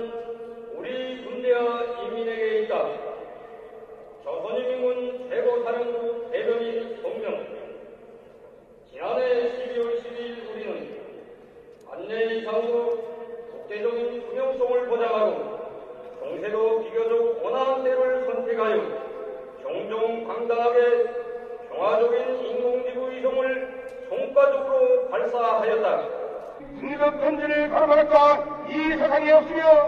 우리 군대와 인민에게 있다. 조선인민군 최고사령부 대변인 성명 지난해 12월 12일 우리는 안내 이상으로 국제적인 투명성을 보장하고 정세도 비교적 원활한 때를 선택하여 정정당당하게 평화적인 인공지구 위성을 성과적으로 발사하였다. 국립 전진을 가로막을까 이 세상에 없으며